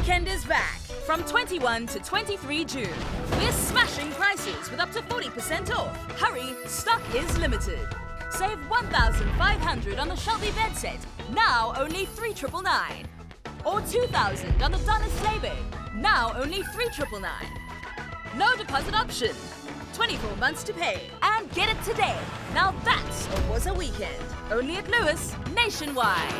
weekend is back from 21 to 23 June. We're smashing prices with up to 40% off. Hurry, stock is limited. Save 1,500 on the Shelby bed set, now only 3,999. Or 2,000 on the Donna sleigh now only 3,999. No deposit option. 24 months to pay. And get it today. Now that's a Woza weekend. Only at Lewis, nationwide.